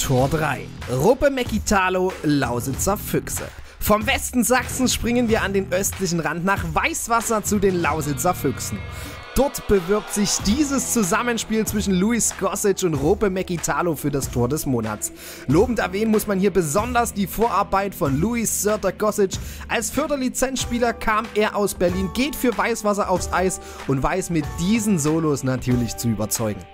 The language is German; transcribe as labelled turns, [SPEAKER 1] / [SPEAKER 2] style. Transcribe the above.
[SPEAKER 1] Tor 3. Ruppe Mekitalo, Lausitzer Füchse. Vom Westen Sachsens springen wir an den östlichen Rand nach Weißwasser zu den Lausitzer Füchsen. Dort bewirbt sich dieses Zusammenspiel zwischen Luis Gossage und Rope Mekitalo für das Tor des Monats. Lobend erwähnen muss man hier besonders die Vorarbeit von Luis Sörter Gossage. Als Förderlizenzspieler kam er aus Berlin, geht für Weißwasser aufs Eis und weiß mit diesen Solos natürlich zu überzeugen.